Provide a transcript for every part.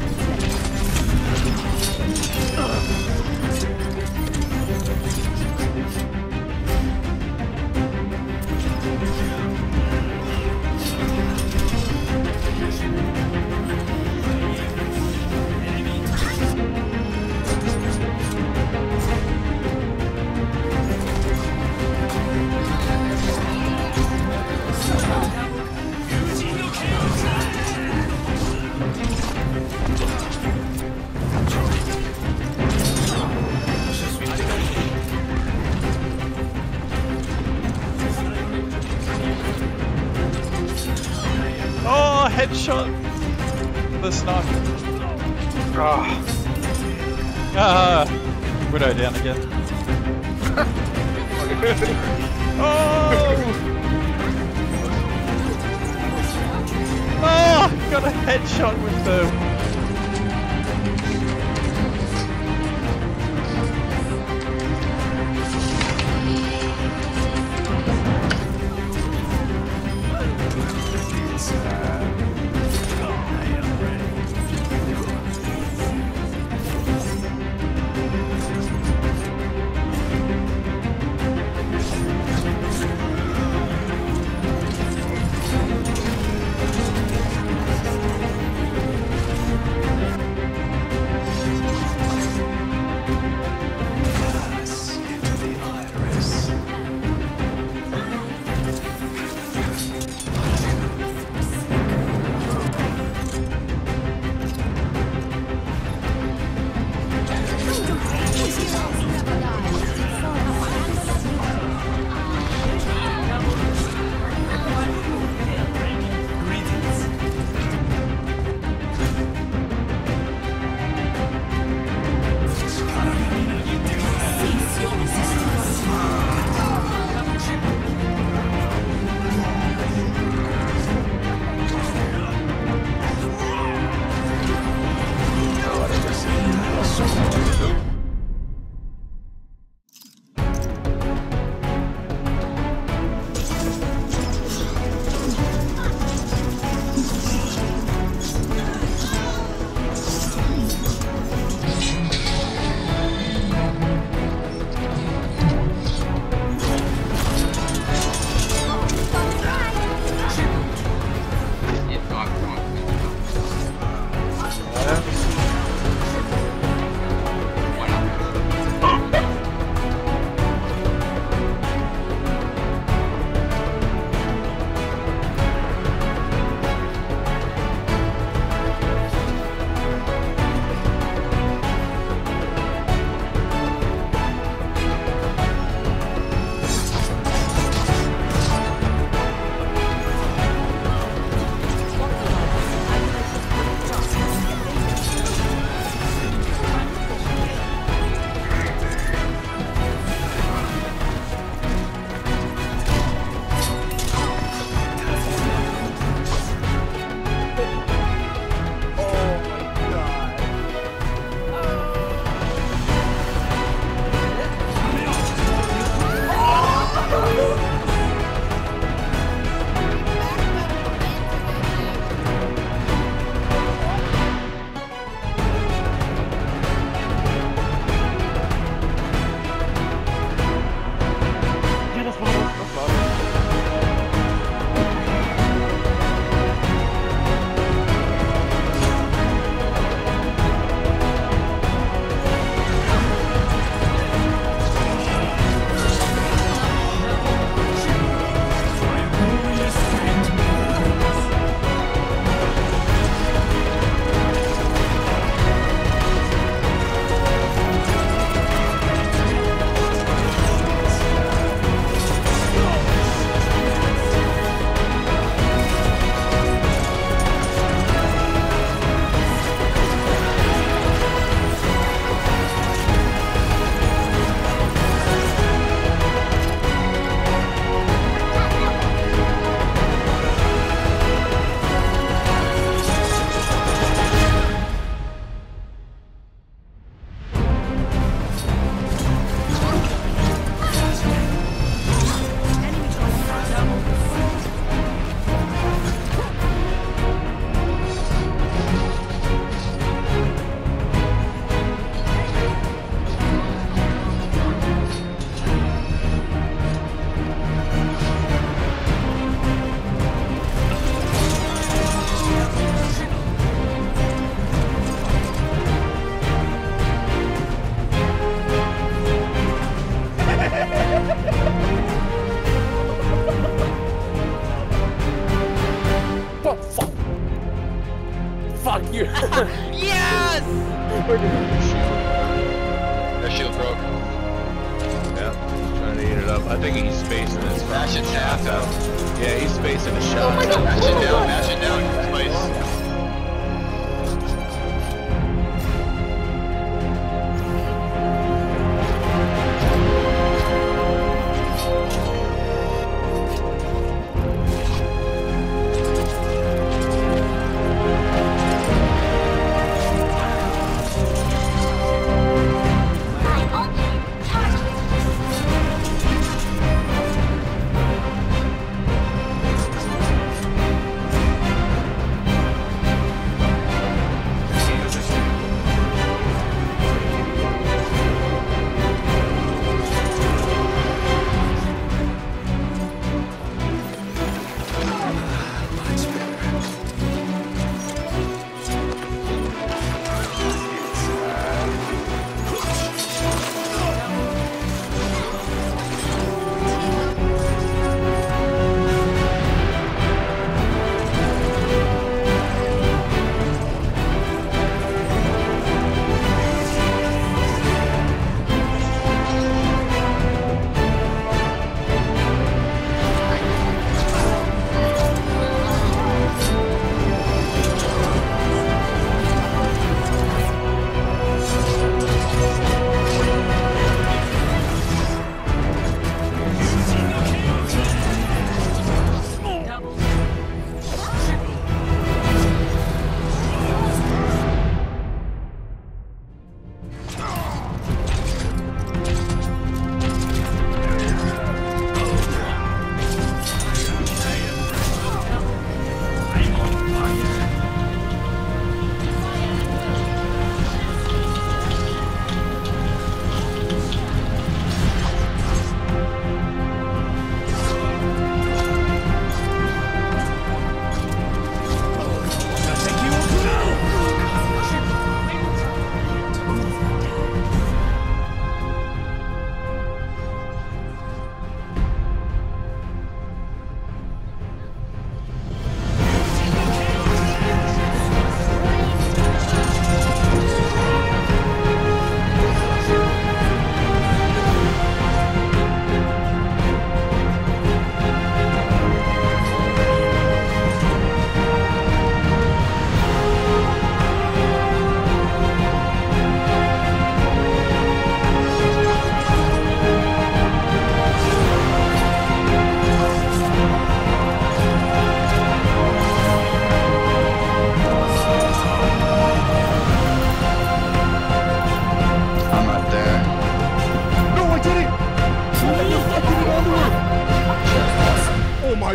bomb. Headshot! The sniper. Ah, Ah, Widow down again. oh! Oh, got a headshot with the. Spacing his Mash it down. Yeah, he's spacing the shot. Mash it down, mash it down,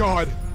god!